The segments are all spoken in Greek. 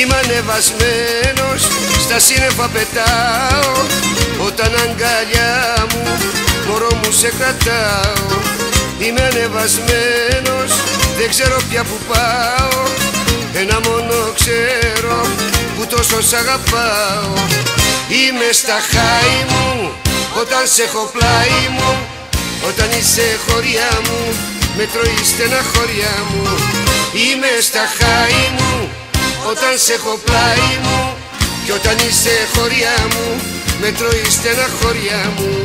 Είμαι ανεβασμένος, στα σύννεφα πετάω. Όταν αγκαλιά μου, μωρό μου σε κρατάω. Είμαι ανεβασμένος, δεν ξέρω πια που πάω. Ένα μόνο ξέρω, που τόσο σ' αγαπάω. Είμαι στα χάη μου, όταν σε έχω πλάι μου. Όταν είσαι χωριά μου, με τρώει στεναχωριά μου. Είμαι στα χάη μου, όταν σε έχω πλάι μου Κι όταν είσαι χωριά μου, με τρώει στεναχωριά μου.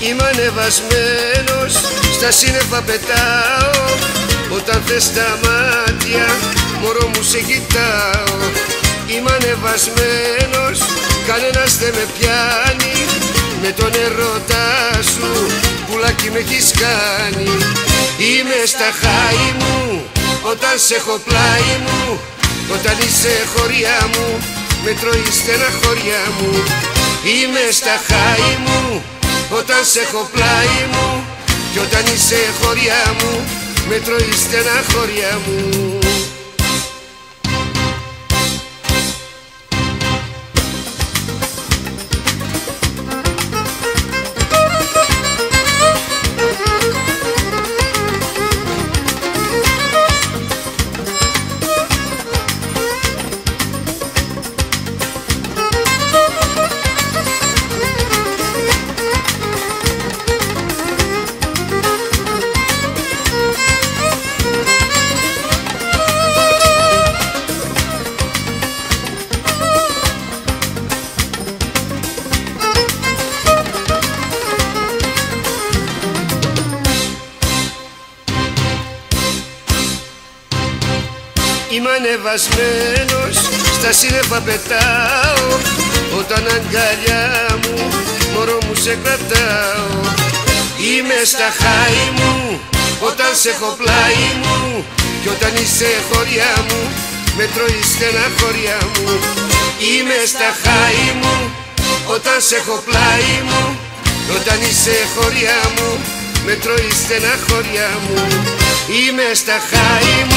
Είμαι ανεβασμένος, στα σύννεφα πετάω Όταν θες τα μάτια, μωρό μου σε κοιτάω. Είμαι ανεβασμένος, κανένας δεν με πιάνει. Με τον ερώτα σου, πουλάκι με έχεις κάνει. Είμαι στα χάη μου, όταν σε έχω πλάι μου. Όταν είσαι χωριά μου, με τρώει στεναχωριά μου. Είμαι στα χάη μου, όταν σε έχω πλάι μου. Κι όταν είσαι χωριά μου Με τρώει στεναχωριά μου Είμαι ανεβασμένος, στα σύννεφα πετάω. Όταν αγκαλιά μου, μωρό μου σε κρατάω. Είμαι στα χάη μου, όταν σε έχω πλάι μου. Κι όταν είσαι χωριά μου, με τρώει στεναχωριά μου. Είμαι στα χάη μου, όταν σε έχω πλάι μου. Όταν είσαι χωριά μου, με τρώει στεναχωριά μου. Είμαι στα χάη μου